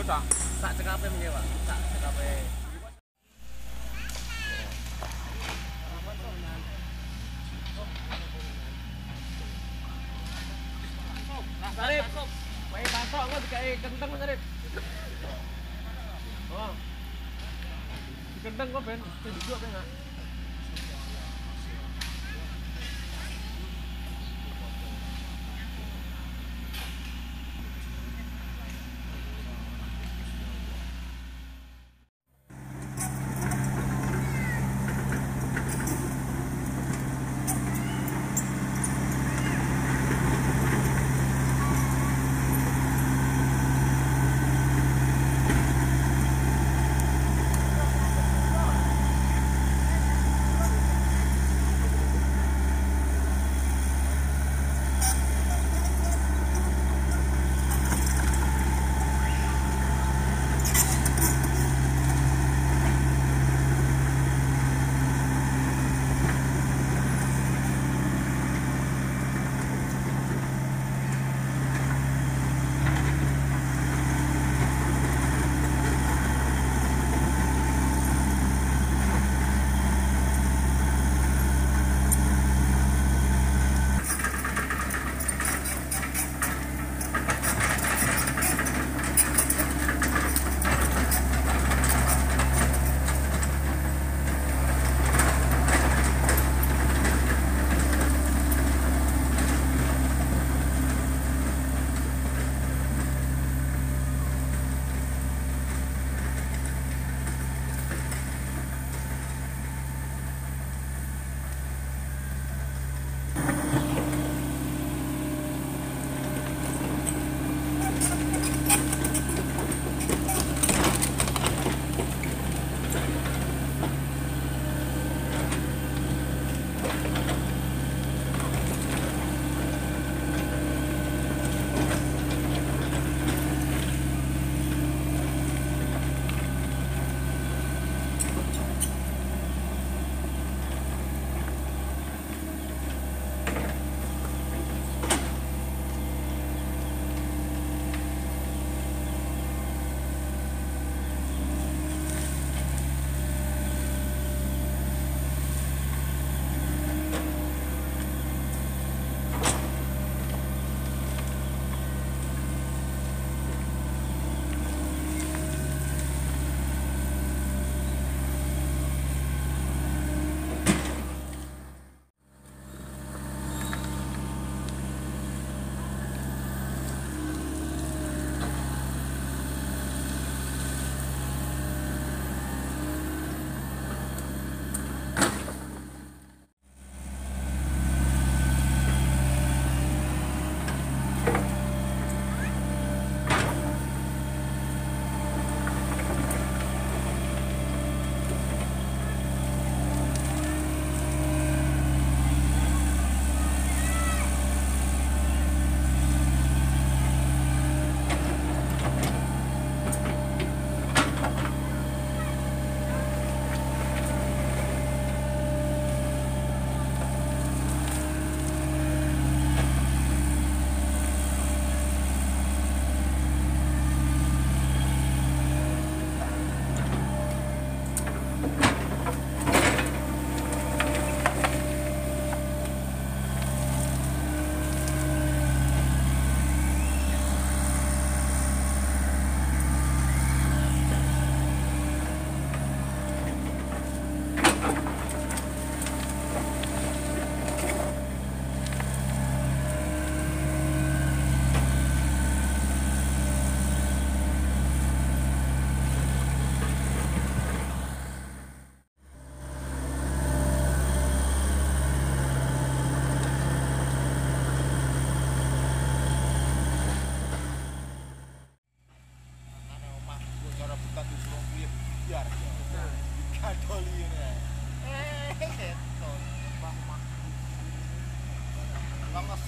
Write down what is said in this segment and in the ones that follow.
itu tok. Sak cekape menyewa. Sak cekape. Kenteng. Oh. Kok ben, duduk ben enggak?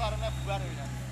কারণে বুয়ার হয়ে যাবে